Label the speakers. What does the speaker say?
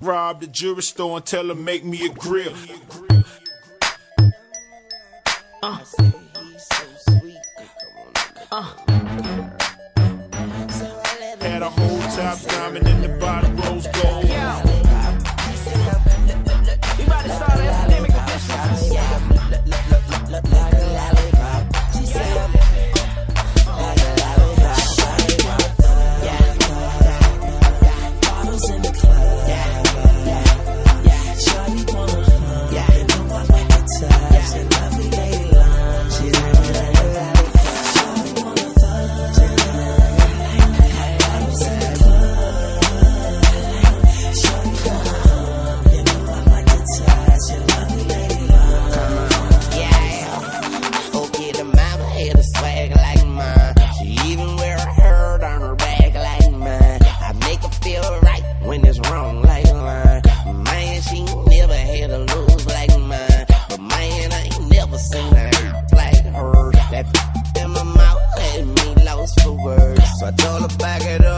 Speaker 1: Rob the jewelry store and tell her make me a grill.
Speaker 2: Uh. Uh.
Speaker 1: Had a whole top diamond in the bottom rose gold.
Speaker 3: yeah. back it up.